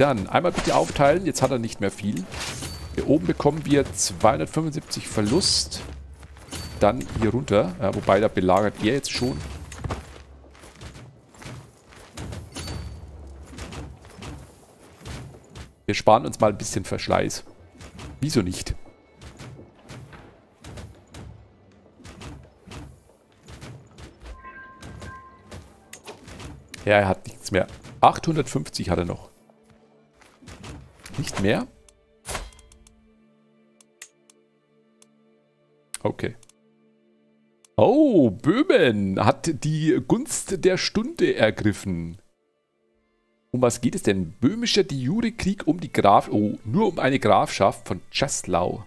Dann einmal bitte aufteilen. Jetzt hat er nicht mehr viel. Hier oben bekommen wir 275 Verlust. Dann hier runter. Ja, wobei, da belagert er jetzt schon. Wir sparen uns mal ein bisschen Verschleiß. Wieso nicht? Ja, er hat nichts mehr. 850 hat er noch. Nicht mehr? Okay. Oh, Böhmen hat die Gunst der Stunde ergriffen. Um was geht es denn? Böhmischer die Jure-Krieg um die Graf... Oh, nur um eine Grafschaft von Czeslau.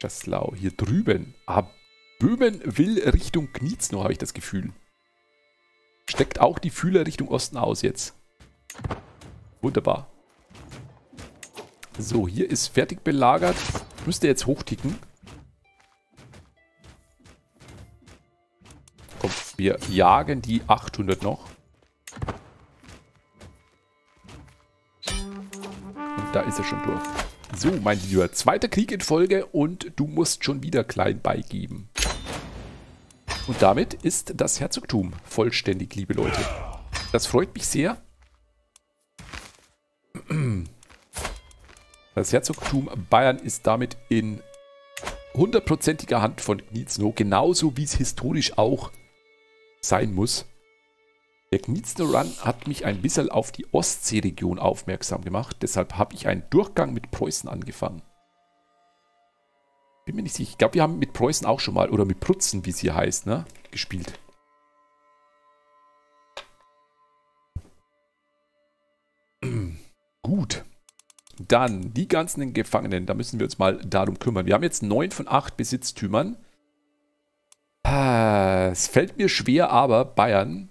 Czeslau, hier drüben. Ah, Böhmen will Richtung Gniezno, habe ich das Gefühl. Steckt auch die Fühler Richtung Osten aus jetzt. Wunderbar. So, hier ist fertig belagert. Müsste jetzt hochticken. Komm, wir jagen die 800 noch. Und da ist er schon durch. So, mein Lieber, zweiter Krieg in Folge und du musst schon wieder klein beigeben. Und damit ist das Herzogtum vollständig, liebe Leute. Das freut mich sehr. Das Herzogtum Bayern ist damit in hundertprozentiger Hand von Gniezno, genauso wie es historisch auch sein muss. Der Gniezno-Run hat mich ein bisschen auf die Ostseeregion aufmerksam gemacht, deshalb habe ich einen Durchgang mit Preußen angefangen. Bin mir nicht sicher. Ich glaube, wir haben mit Preußen auch schon mal, oder mit Prutzen, wie es hier heißt, ne, gespielt. Gut. Dann die ganzen Gefangenen, da müssen wir uns mal darum kümmern. Wir haben jetzt neun von acht Besitztümern. Ah, es fällt mir schwer, aber Bayern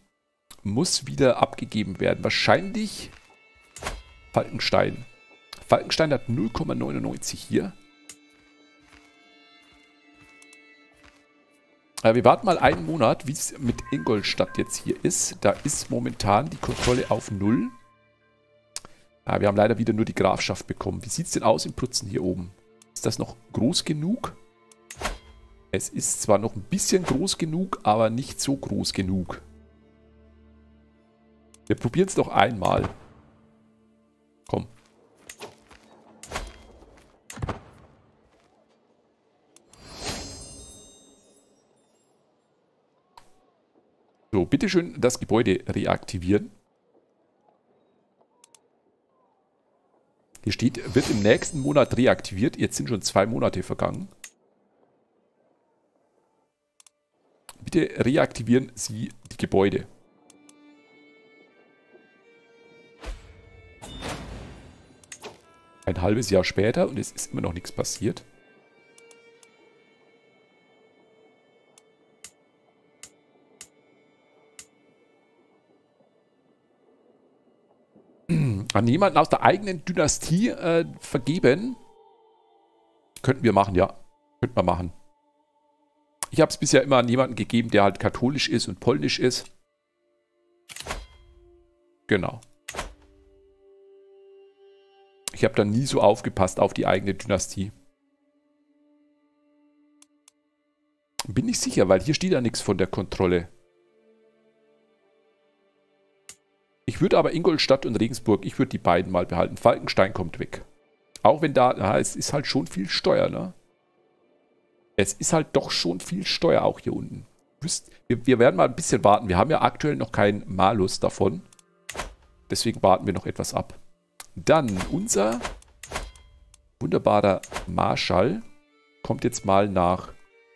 muss wieder abgegeben werden. Wahrscheinlich Falkenstein. Falkenstein hat 0,99 hier. Äh, wir warten mal einen Monat, wie es mit Ingolstadt jetzt hier ist. Da ist momentan die Kontrolle auf 0. Ja, wir haben leider wieder nur die Grafschaft bekommen. Wie sieht es denn aus in Prutzen hier oben? Ist das noch groß genug? Es ist zwar noch ein bisschen groß genug, aber nicht so groß genug. Wir probieren es noch einmal. Komm. So, bitteschön das Gebäude reaktivieren. Hier steht, wird im nächsten Monat reaktiviert. Jetzt sind schon zwei Monate vergangen. Bitte reaktivieren Sie die Gebäude. Ein halbes Jahr später und es ist immer noch nichts passiert. An jemanden aus der eigenen Dynastie äh, vergeben. Könnten wir machen, ja. Könnten wir machen. Ich habe es bisher immer an jemanden gegeben, der halt katholisch ist und polnisch ist. Genau. Ich habe da nie so aufgepasst auf die eigene Dynastie. Bin nicht sicher, weil hier steht ja nichts von der Kontrolle. Ich würde aber Ingolstadt und Regensburg, ich würde die beiden mal behalten. Falkenstein kommt weg. Auch wenn da, na, es ist halt schon viel Steuer, ne? Es ist halt doch schon viel Steuer auch hier unten. Wir, wir werden mal ein bisschen warten. Wir haben ja aktuell noch keinen Malus davon. Deswegen warten wir noch etwas ab. Dann unser wunderbarer Marschall kommt jetzt mal nach...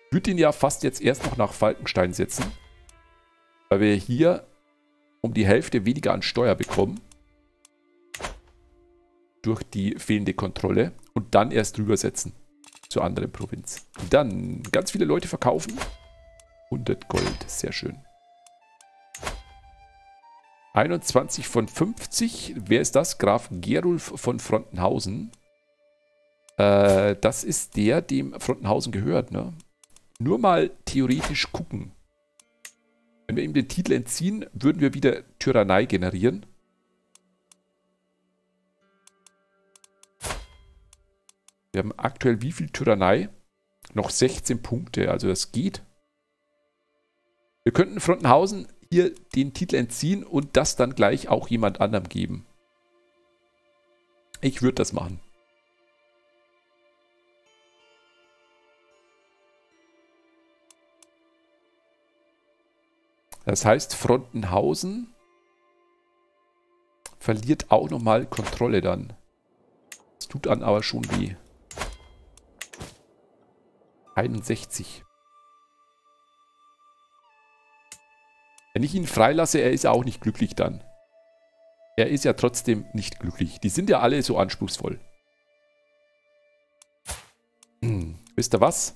Ich würde ihn ja fast jetzt erst noch nach Falkenstein setzen. Weil wir hier um die Hälfte weniger an Steuer bekommen. Durch die fehlende Kontrolle. Und dann erst rübersetzen zur anderen Provinz. Dann ganz viele Leute verkaufen. 100 Gold, sehr schön. 21 von 50. Wer ist das? Graf Gerulf von Frontenhausen. Äh, das ist der, dem Frontenhausen gehört, ne? Nur mal theoretisch gucken. Wenn wir ihm den Titel entziehen, würden wir wieder Tyrannei generieren. Wir haben aktuell wie viel Tyrannei? Noch 16 Punkte, also das geht. Wir könnten Frontenhausen hier den Titel entziehen und das dann gleich auch jemand anderem geben. Ich würde das machen. Das heißt, Frontenhausen verliert auch nochmal Kontrolle dann. Das tut dann aber schon weh. 61. Wenn ich ihn freilasse, er ist ja auch nicht glücklich dann. Er ist ja trotzdem nicht glücklich. Die sind ja alle so anspruchsvoll. Hm. Wisst ihr was?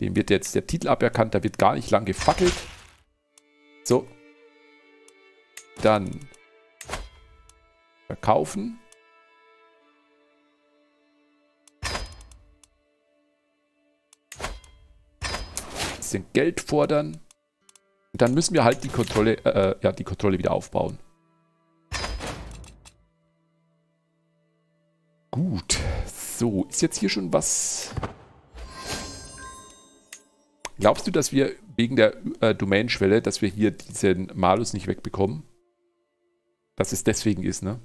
Dem wird jetzt der Titel aberkannt. Da wird gar nicht lang gefackelt. So. Dann verkaufen. Bisschen Geld fordern. Und dann müssen wir halt die Kontrolle, äh, äh, ja, die Kontrolle wieder aufbauen. Gut. So, ist jetzt hier schon was... Glaubst du, dass wir wegen der äh, Domain-Schwelle, dass wir hier diesen Malus nicht wegbekommen? Dass es deswegen ist, ne?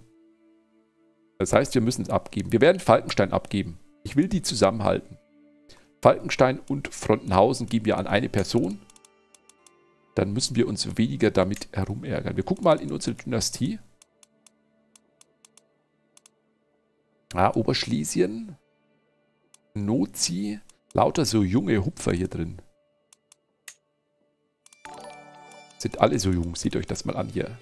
Das heißt, wir müssen es abgeben. Wir werden Falkenstein abgeben. Ich will die zusammenhalten. Falkenstein und Frontenhausen geben wir an eine Person. Dann müssen wir uns weniger damit herumärgern. Wir gucken mal in unsere Dynastie. Ah, Oberschlesien. Nozi. Lauter so junge Hupfer hier drin. Sind alle so jung. Seht euch das mal an hier.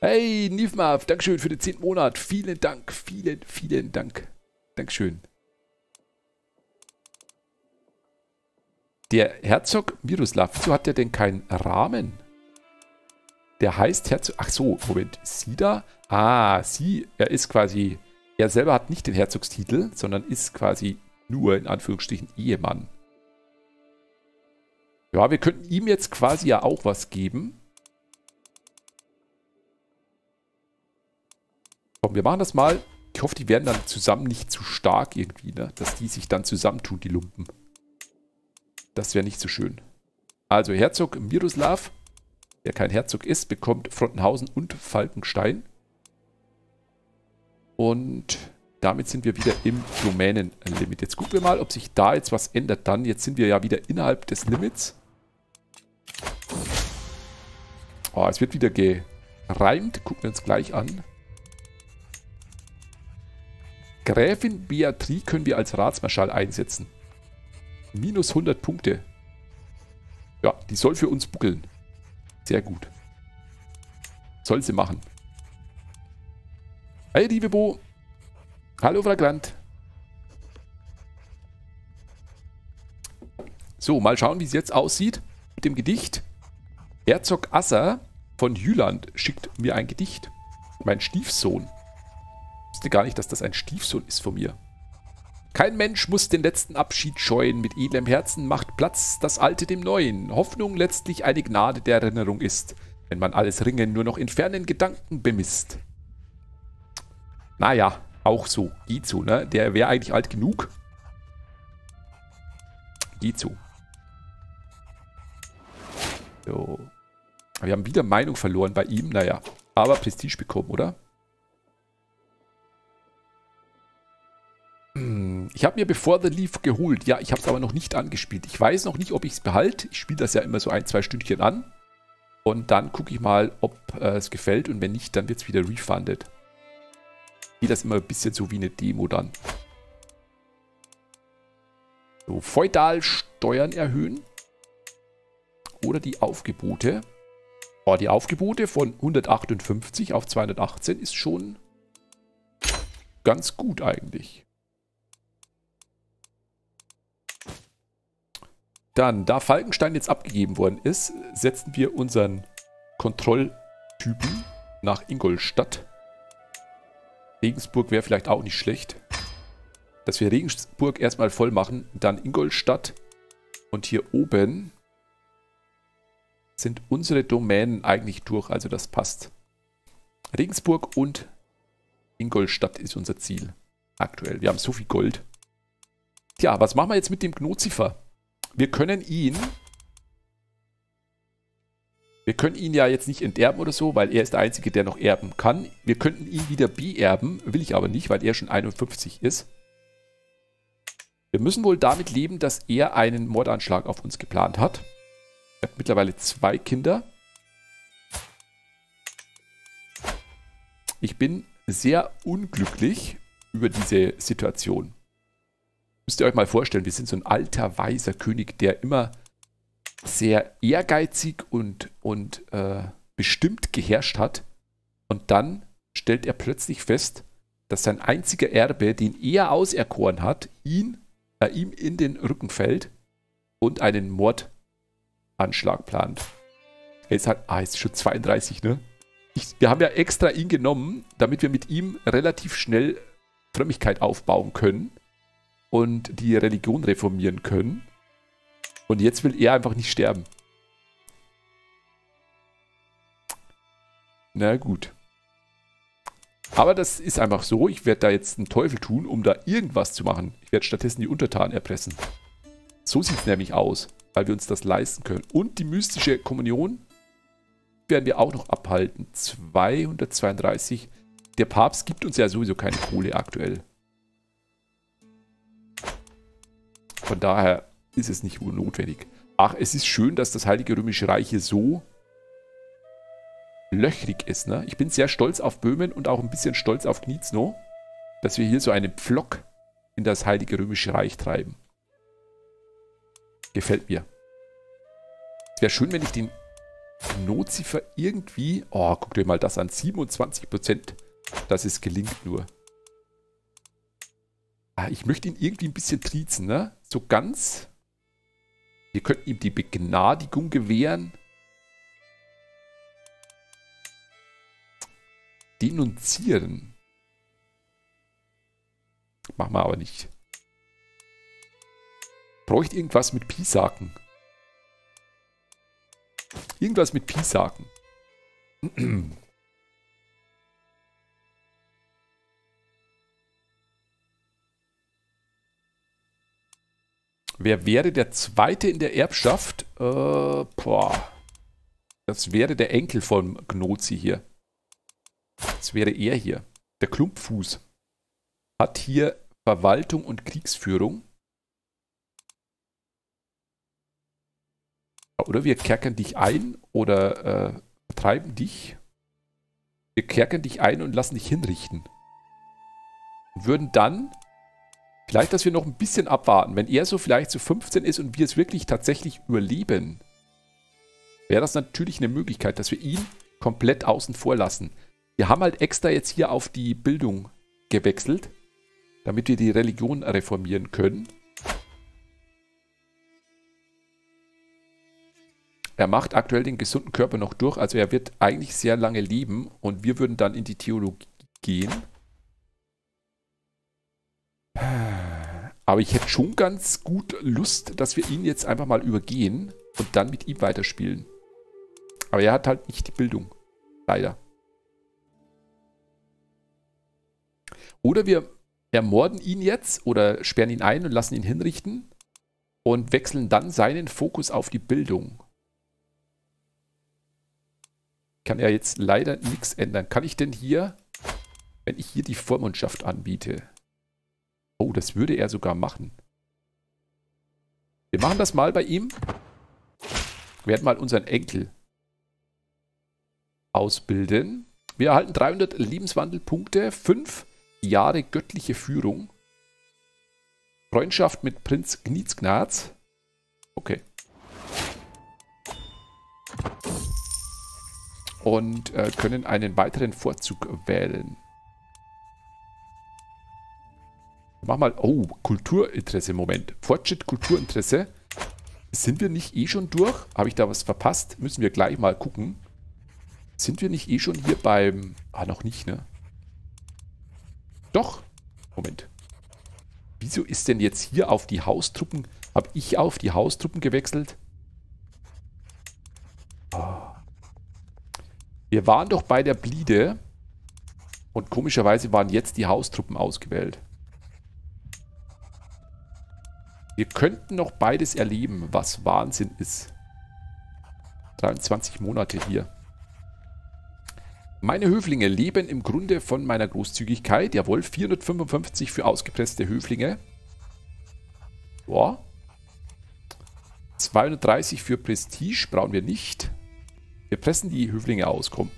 Hey, Nivmav, Dankeschön für den 10. Monat. Vielen Dank, vielen, vielen Dank. Dankeschön. Der Herzog Miroslav, wieso hat der denn keinen Rahmen? Der heißt Herzog... Ach so, Moment. Sie da? Ah, sie, er ist quasi... Er selber hat nicht den Herzogstitel, sondern ist quasi nur, in Anführungsstrichen, Ehemann. Ja, wir könnten ihm jetzt quasi ja auch was geben. Komm, wir machen das mal. Ich hoffe, die werden dann zusammen nicht zu stark irgendwie, ne? Dass die sich dann zusammentun, die Lumpen. Das wäre nicht so schön. Also Herzog Miroslav, der kein Herzog ist, bekommt Frontenhausen und Falkenstein. Und damit sind wir wieder im Domänenlimit. Jetzt gucken wir mal, ob sich da jetzt was ändert dann. Jetzt sind wir ja wieder innerhalb des Limits. Oh, es wird wieder gereimt. Gucken wir uns gleich an. Gräfin Beatrice können wir als Ratsmarschall einsetzen. Minus 100 Punkte. Ja, die soll für uns buckeln. Sehr gut. Soll sie machen. Hi, liebe Bo. Hallo, Fragrant. So, mal schauen, wie es jetzt aussieht mit dem Gedicht. Herzog Asser von Jüland schickt mir ein Gedicht. Mein Stiefsohn wusste gar nicht, dass das ein Stiefsohn ist von mir. Kein Mensch muss den letzten Abschied scheuen, mit edlem Herzen macht Platz das Alte dem Neuen. Hoffnung letztlich eine Gnade der Erinnerung ist, wenn man alles Ringen nur noch in fernen Gedanken bemisst. Naja, auch so, geht so, ne? Der wäre eigentlich alt genug. Geht so. So. Wir haben wieder Meinung verloren bei ihm, naja. Aber Prestige bekommen, oder? Hm, ich habe mir bevor The Leaf geholt. Ja, ich habe es aber noch nicht angespielt. Ich weiß noch nicht, ob ich es behalte. Ich spiele das ja immer so ein, zwei Stündchen an. Und dann gucke ich mal, ob äh, es gefällt. Und wenn nicht, dann wird es wieder refunded. Geht das immer ein bisschen so wie eine Demo dann. So, Feudalsteuern erhöhen. Oder die Aufgebote. Oh, die Aufgebote von 158 auf 218 ist schon ganz gut eigentlich. Dann, da Falkenstein jetzt abgegeben worden ist, setzen wir unseren Kontrolltypen nach Ingolstadt. Regensburg wäre vielleicht auch nicht schlecht. Dass wir Regensburg erstmal voll machen, dann Ingolstadt. Und hier oben sind unsere Domänen eigentlich durch, also das passt. Regensburg und Ingolstadt ist unser Ziel. Aktuell. Wir haben so viel Gold. Tja, was machen wir jetzt mit dem Knozifer? Wir können ihn... Wir können ihn ja jetzt nicht enterben oder so, weil er ist der Einzige, der noch erben kann. Wir könnten ihn wieder beerben, will ich aber nicht, weil er schon 51 ist. Wir müssen wohl damit leben, dass er einen Mordanschlag auf uns geplant hat. Er hat mittlerweile zwei Kinder. Ich bin sehr unglücklich über diese Situation. Müsst ihr euch mal vorstellen, wir sind so ein alter, weiser König, der immer sehr ehrgeizig und, und äh, bestimmt geherrscht hat. Und dann stellt er plötzlich fest, dass sein einziger Erbe, den er auserkoren hat, ihn, äh, ihm in den Rücken fällt und einen Mordanschlag plant. Er ist halt, ah, ist schon 32, ne? Ich, wir haben ja extra ihn genommen, damit wir mit ihm relativ schnell Frömmigkeit aufbauen können und die Religion reformieren können. Und jetzt will er einfach nicht sterben. Na gut. Aber das ist einfach so. Ich werde da jetzt einen Teufel tun, um da irgendwas zu machen. Ich werde stattdessen die Untertanen erpressen. So sieht es nämlich aus, weil wir uns das leisten können. Und die mystische Kommunion werden wir auch noch abhalten. 232. Der Papst gibt uns ja sowieso keine Kohle aktuell. Von daher ist es nicht notwendig. Ach, es ist schön, dass das Heilige Römische Reich hier so löchrig ist. Ne? Ich bin sehr stolz auf Böhmen und auch ein bisschen stolz auf Gniezno, dass wir hier so einen Pflock in das Heilige Römische Reich treiben. Gefällt mir. Es wäre schön, wenn ich den Notziffer irgendwie... Oh, guckt euch mal das an. 27%. Das ist gelingt nur. Ah, ich möchte ihn irgendwie ein bisschen triezen, ne? So ganz... Wir könnten ihm die Begnadigung gewähren. Denunzieren. Machen wir aber nicht. Bräuchte irgendwas mit Pisaken. Irgendwas mit Pisaken. Wer wäre der Zweite in der Erbschaft? Äh, boah. Das wäre der Enkel von Gnozi hier. Das wäre er hier. Der Klumpfuß. Hat hier Verwaltung und Kriegsführung. Oder wir kerkern dich ein oder äh, vertreiben dich. Wir kerkern dich ein und lassen dich hinrichten. Und würden dann, vielleicht, dass wir noch ein bisschen abwarten, wenn er so vielleicht zu so 15 ist und wir es wirklich tatsächlich überleben, wäre das natürlich eine Möglichkeit, dass wir ihn komplett außen vor lassen. Wir haben halt extra jetzt hier auf die Bildung gewechselt, damit wir die Religion reformieren können. Er macht aktuell den gesunden Körper noch durch, also er wird eigentlich sehr lange leben und wir würden dann in die Theologie gehen. Aber ich hätte schon ganz gut Lust, dass wir ihn jetzt einfach mal übergehen und dann mit ihm weiterspielen. Aber er hat halt nicht die Bildung. Leider. Oder wir ermorden ihn jetzt oder sperren ihn ein und lassen ihn hinrichten und wechseln dann seinen Fokus auf die Bildung kann ja jetzt leider nichts ändern. Kann ich denn hier, wenn ich hier die Vormundschaft anbiete? Oh, das würde er sogar machen. Wir machen das mal bei ihm. Wir werden mal unseren Enkel ausbilden. Wir erhalten 300 Lebenswandelpunkte, 5 Jahre göttliche Führung, Freundschaft mit Prinz Gniezgnaz. Okay. Und äh, können einen weiteren Vorzug wählen. Mach mal, oh, Kulturinteresse, Moment. Fortschritt, Kulturinteresse. Sind wir nicht eh schon durch? Habe ich da was verpasst? Müssen wir gleich mal gucken. Sind wir nicht eh schon hier beim... Ah, noch nicht, ne? Doch. Moment. Wieso ist denn jetzt hier auf die Haustruppen... Habe ich auf die Haustruppen gewechselt? Wir waren doch bei der Bliede. Und komischerweise waren jetzt die Haustruppen ausgewählt. Wir könnten noch beides erleben, was Wahnsinn ist. 23 Monate hier. Meine Höflinge leben im Grunde von meiner Großzügigkeit. Jawohl, 455 für ausgepresste Höflinge. Boah. 230 für Prestige brauchen wir nicht. Wir pressen die Höflinge aus, komm.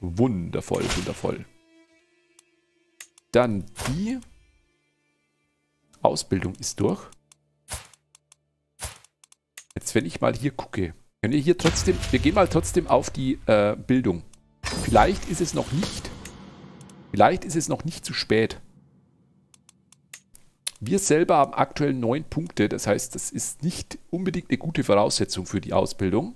Wundervoll, wundervoll. Dann die Ausbildung ist durch. Jetzt, wenn ich mal hier gucke, können wir hier trotzdem, wir gehen mal trotzdem auf die äh, Bildung. Vielleicht ist es noch nicht, vielleicht ist es noch nicht zu spät. Wir selber haben aktuell neun Punkte, das heißt, das ist nicht unbedingt eine gute Voraussetzung für die Ausbildung.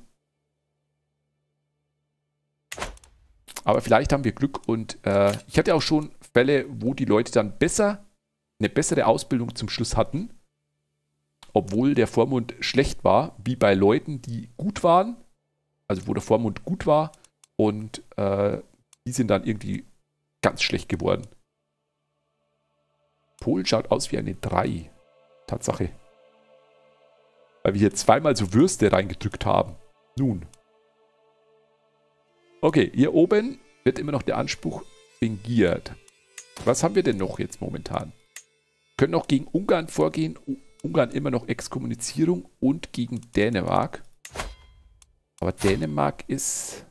Aber vielleicht haben wir Glück und äh, ich hatte auch schon Fälle, wo die Leute dann besser, eine bessere Ausbildung zum Schluss hatten, obwohl der Vormund schlecht war, wie bei Leuten, die gut waren, also wo der Vormund gut war und äh, die sind dann irgendwie ganz schlecht geworden. Polen schaut aus wie eine 3. Tatsache. Weil wir hier zweimal so Würste reingedrückt haben. Nun. Okay, hier oben wird immer noch der Anspruch fingiert. Was haben wir denn noch jetzt momentan? Wir können noch gegen Ungarn vorgehen. Ungarn immer noch Exkommunizierung und gegen Dänemark. Aber Dänemark ist...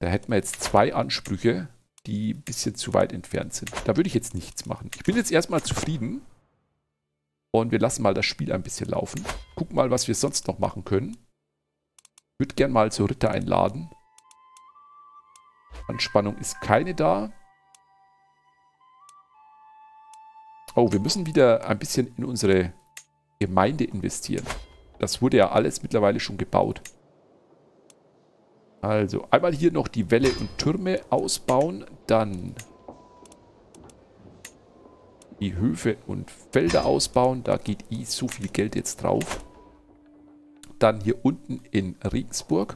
Da hätten wir jetzt zwei Ansprüche die ein bisschen zu weit entfernt sind. Da würde ich jetzt nichts machen. Ich bin jetzt erstmal zufrieden. Und wir lassen mal das Spiel ein bisschen laufen. Gucken mal, was wir sonst noch machen können. Ich würde gerne mal zur Ritter einladen. Anspannung ist keine da. Oh, wir müssen wieder ein bisschen in unsere Gemeinde investieren. Das wurde ja alles mittlerweile schon gebaut. Also, einmal hier noch die Wälle und Türme ausbauen. Dann die Höfe und Felder ausbauen. Da geht eh so viel Geld jetzt drauf. Dann hier unten in Regensburg.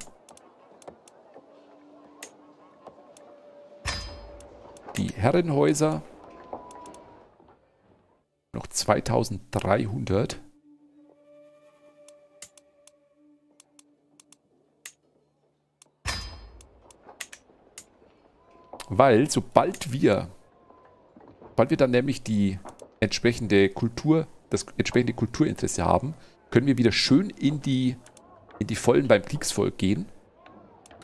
Die Herrenhäuser. Noch 2300. Weil sobald wir, sobald wir dann nämlich die entsprechende Kultur, das entsprechende Kulturinteresse haben, können wir wieder schön in die, in die Vollen beim Kriegsvolk gehen.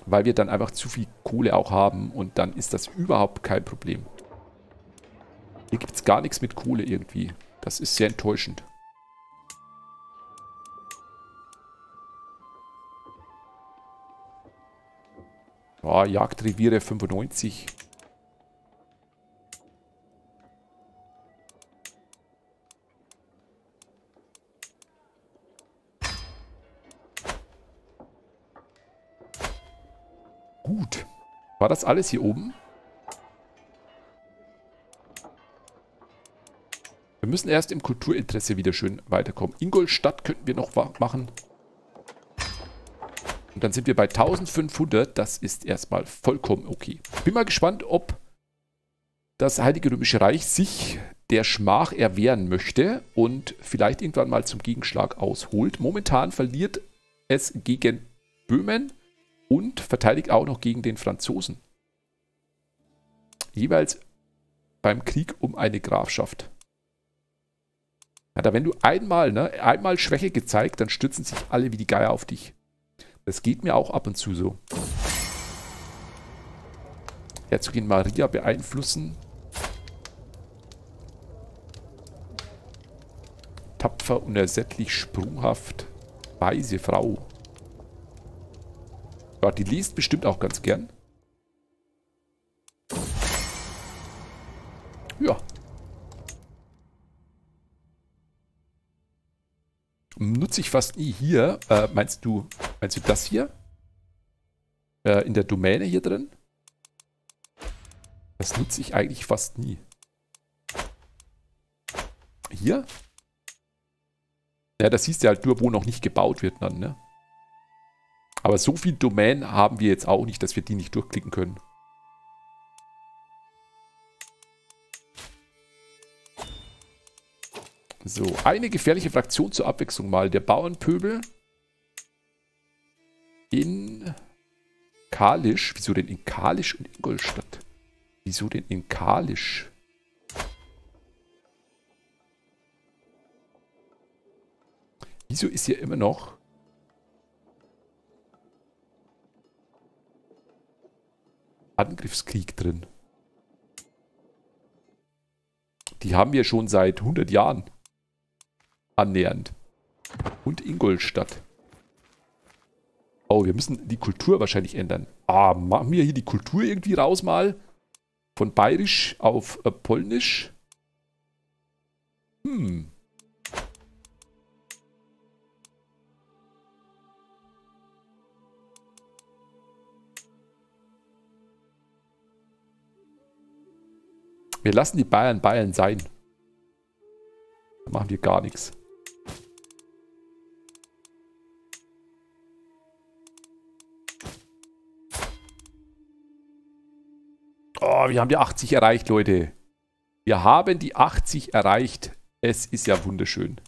Weil wir dann einfach zu viel Kohle auch haben und dann ist das überhaupt kein Problem. Hier gibt es gar nichts mit Kohle irgendwie. Das ist sehr enttäuschend. Oh, Jagdreviere 95. Gut. War das alles hier oben? Wir müssen erst im Kulturinteresse wieder schön weiterkommen. Ingolstadt könnten wir noch machen. Und dann sind wir bei 1500. Das ist erstmal vollkommen okay. Bin mal gespannt, ob das Heilige Römische Reich sich der Schmach erwehren möchte und vielleicht irgendwann mal zum Gegenschlag ausholt. Momentan verliert es gegen Böhmen und verteidigt auch noch gegen den Franzosen. Jeweils beim Krieg um eine Grafschaft. Ja, da wenn du einmal, ne, einmal Schwäche gezeigt, dann stürzen sich alle wie die Geier auf dich. Das geht mir auch ab und zu so. Herzogin Maria beeinflussen. Tapfer, unersättlich, sprunghaft. Weise Frau. Ja, die liest bestimmt auch ganz gern. Ja, Nutze ich fast nie hier. Äh, meinst du, meinst du das hier? Äh, in der Domäne hier drin? Das nutze ich eigentlich fast nie. Hier? Ja, das siehst du halt nur, wo noch nicht gebaut wird dann, ne? Aber so viel Domain haben wir jetzt auch nicht, dass wir die nicht durchklicken können. So, eine gefährliche Fraktion zur Abwechslung mal. Der Bauernpöbel in Kalisch. Wieso denn in Kalisch und Ingolstadt? Wieso denn in Kalisch? Wieso ist hier immer noch... Angriffskrieg drin? Die haben wir schon seit 100 Jahren. Annähernd. Und Ingolstadt. Oh, wir müssen die Kultur wahrscheinlich ändern. Ah, machen wir hier die Kultur irgendwie raus mal? Von bayerisch auf äh, polnisch? Hm. Wir lassen die Bayern Bayern sein. Da machen wir gar nichts. Oh, wir haben die 80 erreicht, Leute. Wir haben die 80 erreicht. Es ist ja wunderschön.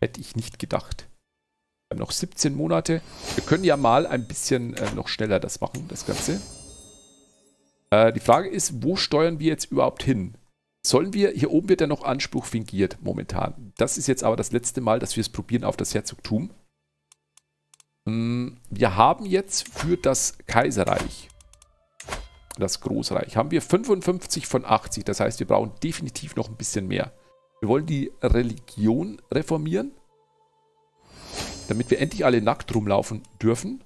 Hätte ich nicht gedacht. Wir haben noch 17 Monate. Wir können ja mal ein bisschen äh, noch schneller das machen, das Ganze. Äh, die Frage ist, wo steuern wir jetzt überhaupt hin? Sollen wir, hier oben wird ja noch Anspruch fingiert momentan. Das ist jetzt aber das letzte Mal, dass wir es probieren auf das Herzogtum. Hm, wir haben jetzt für das Kaiserreich, das Großreich, haben wir 55 von 80. Das heißt, wir brauchen definitiv noch ein bisschen mehr. Wir wollen die Religion reformieren, damit wir endlich alle nackt rumlaufen dürfen.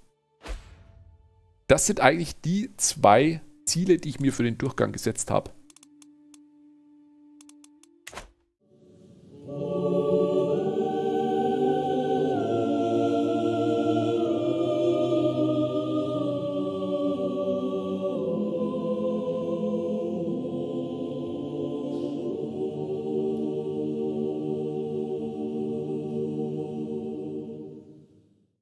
Das sind eigentlich die zwei Ziele, die ich mir für den Durchgang gesetzt habe.